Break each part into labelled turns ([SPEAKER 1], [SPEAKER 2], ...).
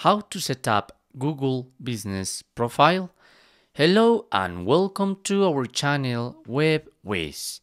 [SPEAKER 1] how to set up Google Business Profile. Hello and welcome to our channel Web WebWiz.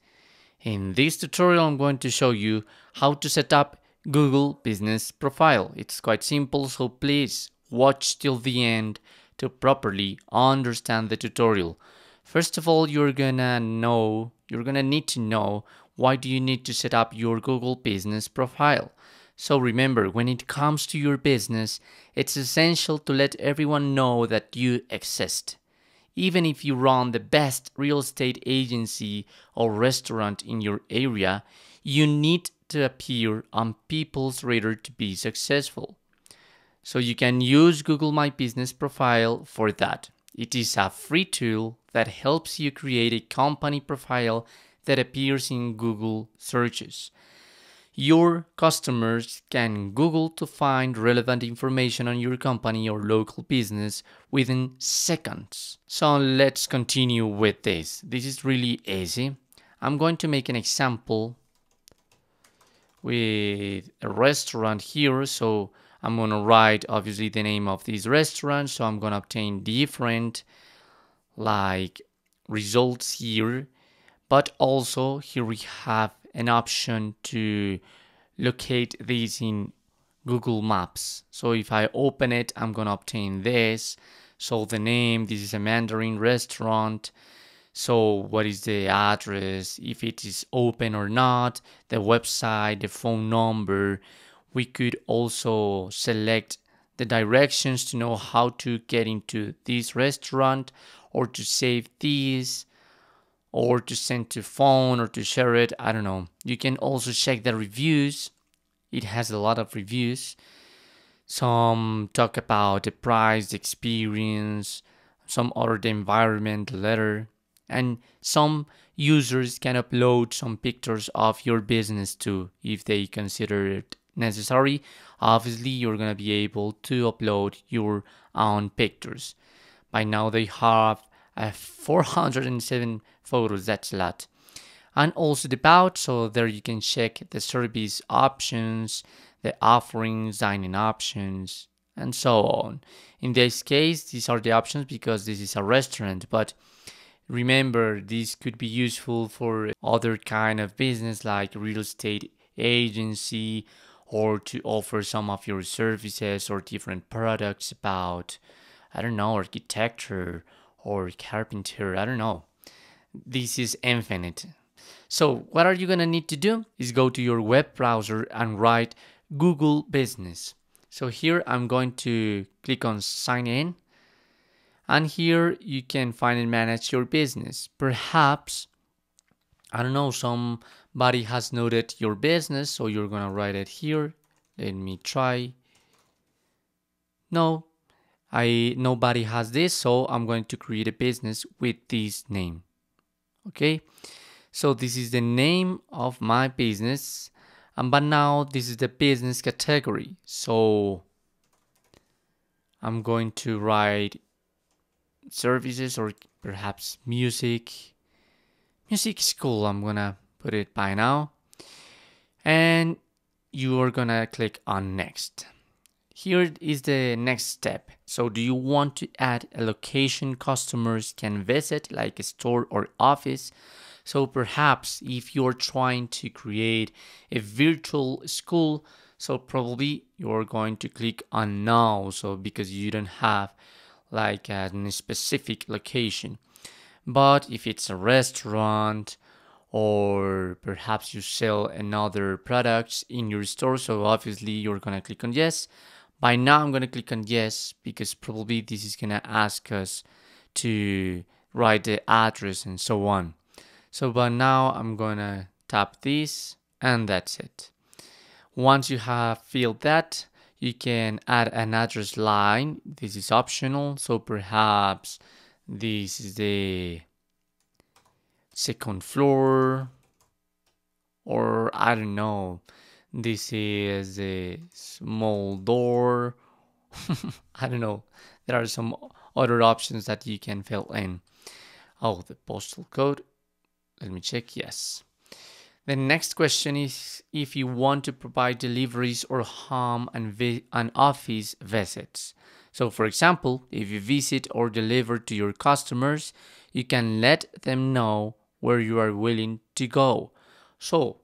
[SPEAKER 1] In this tutorial I'm going to show you how to set up Google Business Profile. It's quite simple so please watch till the end to properly understand the tutorial. First of all you're gonna know, you're gonna need to know why do you need to set up your Google Business Profile. So remember, when it comes to your business, it's essential to let everyone know that you exist. Even if you run the best real estate agency or restaurant in your area, you need to appear on people's radar to be successful. So you can use Google My Business Profile for that. It is a free tool that helps you create a company profile that appears in Google searches. Your customers can Google to find relevant information on your company or local business within seconds. So let's continue with this. This is really easy. I'm going to make an example with a restaurant here. So I'm going to write obviously the name of this restaurant. So I'm going to obtain different like results here. But also here we have an option to locate these in Google Maps. So if I open it, I'm going to obtain this. So the name, this is a Mandarin restaurant. So what is the address, if it is open or not, the website, the phone number. We could also select the directions to know how to get into this restaurant or to save these or to send to phone or to share it. I don't know. You can also check the reviews. It has a lot of reviews. Some talk about the price, the experience, some other the environment, the letter, and some users can upload some pictures of your business too if they consider it necessary. Obviously, you're gonna be able to upload your own pictures. By now, they have uh, 407 photos. That's a lot. And also the about. So there you can check the service options, the offerings, dining options, and so on. In this case, these are the options because this is a restaurant. But remember, this could be useful for other kind of business like real estate agency or to offer some of your services or different products about I don't know architecture or carpenter. I don't know. This is infinite. So what are you going to need to do is go to your web browser and write Google Business. So here I'm going to click on sign in. And here you can find and manage your business. Perhaps, I don't know, somebody has noted your business. So you're going to write it here. Let me try. No, I nobody has this, so I'm going to create a business with this name. Okay, so this is the name of my business, and but now this is the business category. So I'm going to write services or perhaps music. Music school. I'm gonna put it by now, and you are gonna click on next. Here is the next step. So do you want to add a location customers can visit like a store or office? So perhaps if you're trying to create a virtual school, so probably you're going to click on now. So because you don't have like a specific location. But if it's a restaurant or perhaps you sell another products in your store, so obviously you're gonna click on yes. By now, I'm going to click on yes because probably this is going to ask us to write the address and so on. So by now, I'm going to tap this and that's it. Once you have filled that, you can add an address line. This is optional. So perhaps this is the second floor or I don't know this is a small door. I don't know. There are some other options that you can fill in. Oh, the postal code. Let me check. Yes. The next question is if you want to provide deliveries or home and, office visits. So, for example, if you visit or deliver to your customers, you can let them know where you are willing to go. So,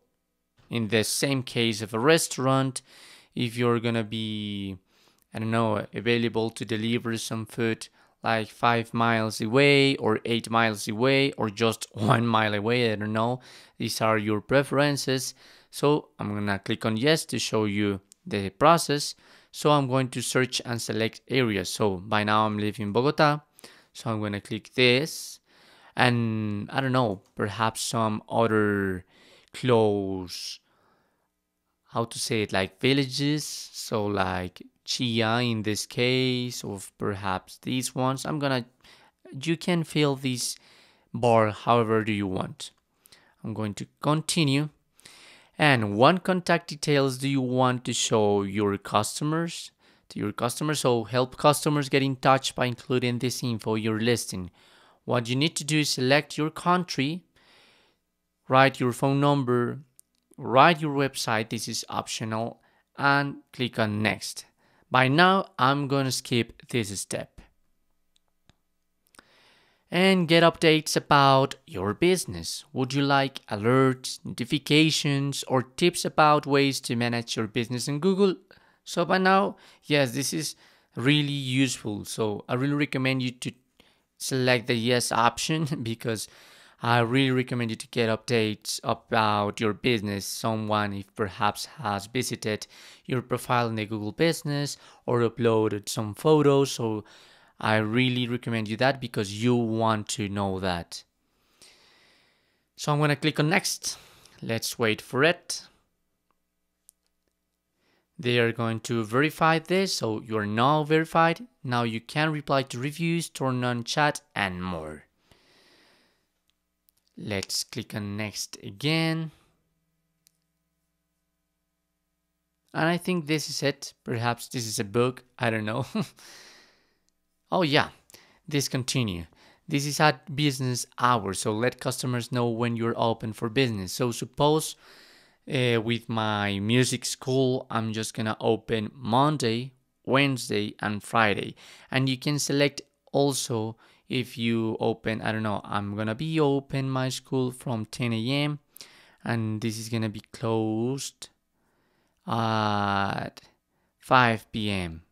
[SPEAKER 1] in the same case of a restaurant, if you're gonna be, I don't know, available to deliver some food like five miles away or eight miles away or just one mile away. I don't know. These are your preferences. So I'm gonna click on yes to show you the process. So I'm going to search and select areas. So by now I'm living in Bogota. So I'm gonna click this and I don't know, perhaps some other close how to say it like villages. So like Chía in this case or perhaps these ones. I'm gonna you can fill this bar however do you want. I'm going to continue. And what contact details do you want to show your customers? To your customers so help customers get in touch by including this info you're listing. What you need to do is select your country write your phone number write your website, this is optional, and click on next. By now, I'm going to skip this step. And get updates about your business. Would you like alerts, notifications, or tips about ways to manage your business in Google? So, by now, yes, this is really useful. So, I really recommend you to select the yes option because I really recommend you to get updates about your business. Someone, if perhaps has visited your profile in the Google Business or uploaded some photos. So I really recommend you that because you want to know that. So I'm going to click on next. Let's wait for it. They are going to verify this, so you are now verified. Now you can reply to reviews, turn on chat, and more. Let's click on next again. And I think this is it. Perhaps this is a book. I don't know. oh, yeah. this continue. This is at business hours. So let customers know when you're open for business. So suppose uh, with my music school, I'm just to open Monday, Wednesday, and Friday. And you can select also if you open i don't know i'm gonna be open my school from 10 a.m and this is gonna be closed at 5 p.m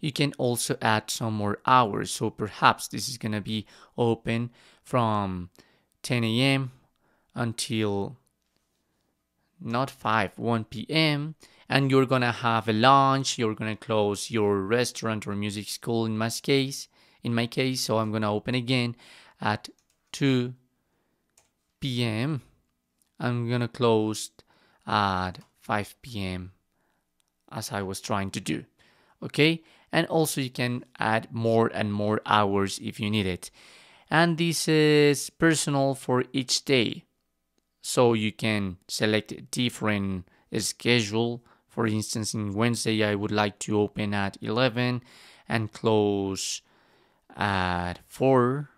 [SPEAKER 1] you can also add some more hours so perhaps this is gonna be open from 10 a.m until not 5 1 p.m and you're gonna have a lunch you're gonna close your restaurant or music school in my case in my case. So I'm going to open again at 2 p.m. I'm going to close at 5 p.m. as I was trying to do. Okay. And also you can add more and more hours if you need it. And this is personal for each day. So you can select different schedule. For instance, in Wednesday, I would like to open at 11 and close at 4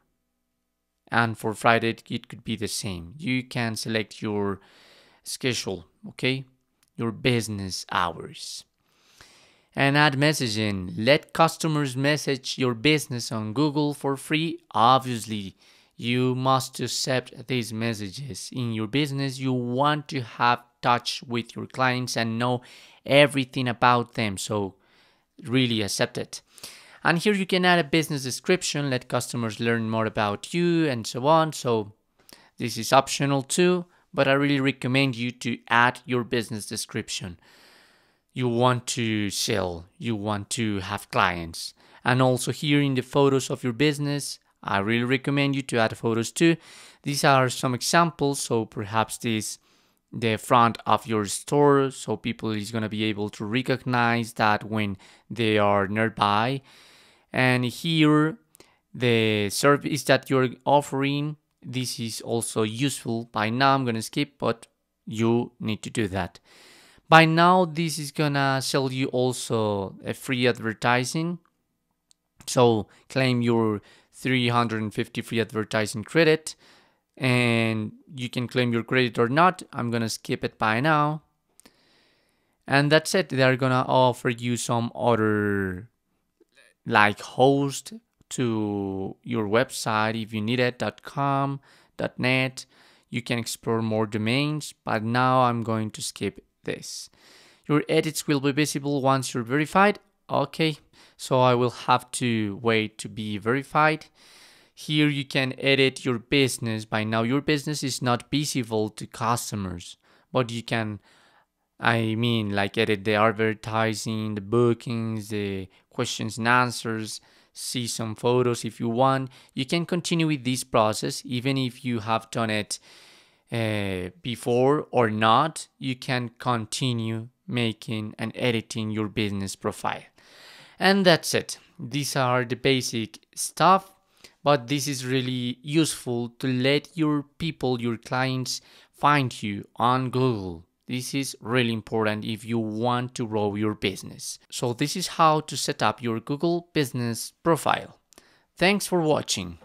[SPEAKER 1] and for Friday it could be the same. You can select your schedule, okay? Your business hours. And add messaging. Let customers message your business on Google for free. Obviously, you must accept these messages. In your business, you want to have touch with your clients and know everything about them. So, really accept it. And here you can add a business description, let customers learn more about you and so on. So this is optional too, but I really recommend you to add your business description. You want to sell, you want to have clients. And also here in the photos of your business, I really recommend you to add photos too. These are some examples, so perhaps this the front of your store so people is going to be able to recognize that when they are nearby and here the service that you're offering this is also useful by now i'm gonna skip but you need to do that by now this is gonna sell you also a free advertising so claim your 350 free advertising credit and you can claim your credit or not. I'm gonna skip it by now. And that's it. They're gonna offer you some other like host to your website if you need it .com, .net. You can explore more domains, but now I'm going to skip this. Your edits will be visible once you're verified. Okay, so I will have to wait to be verified. Here you can edit your business. By now, your business is not visible to customers, but you can, I mean, like edit the advertising, the bookings, the questions and answers, see some photos if you want. You can continue with this process even if you have done it uh, before or not. You can continue making and editing your business profile. And that's it. These are the basic stuff but this is really useful to let your people, your clients, find you on Google. This is really important if you want to grow your business. So, this is how to set up your Google business profile. Thanks for watching.